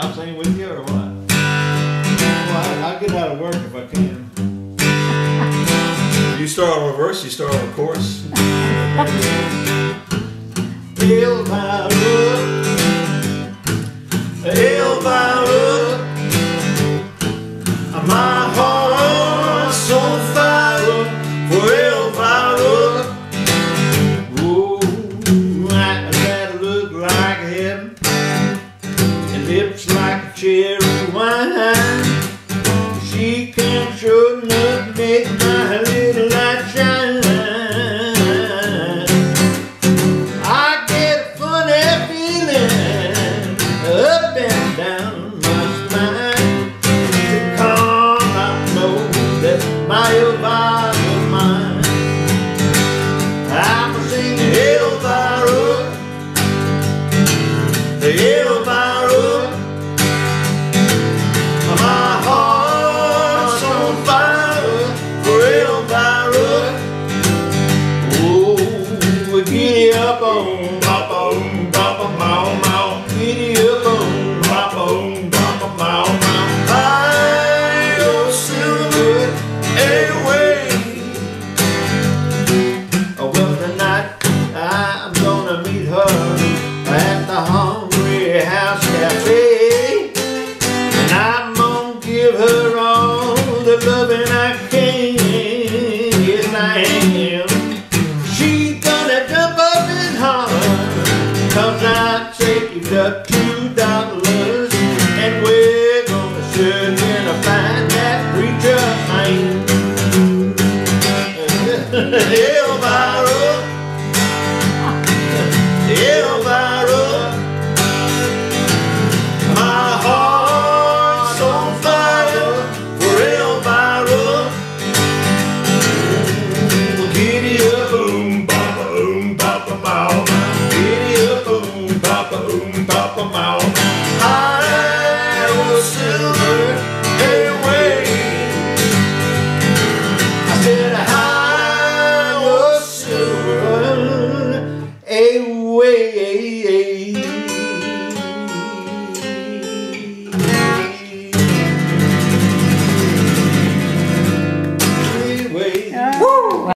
I'll sing with you or what? Well, I- I'll get out of work if I can. You start on reverse, you start on chorus. Elvira, Elvira, my heart's on fire for Elvira. Ooh, that, that look like heaven, and lips like a cherry wine. She can sure enough make my little light shine. I get a funny feeling up and down my spine. Because I know that my Elvira's mine. I'm a singing Elvira, Elvira. the loving I can. Yes, I am. She's gonna jump up and heart. Cause I saved up two dollars. And we're gonna search and find that preacher man. Elvira. Oh, Elvira. Oh, Papa Mao.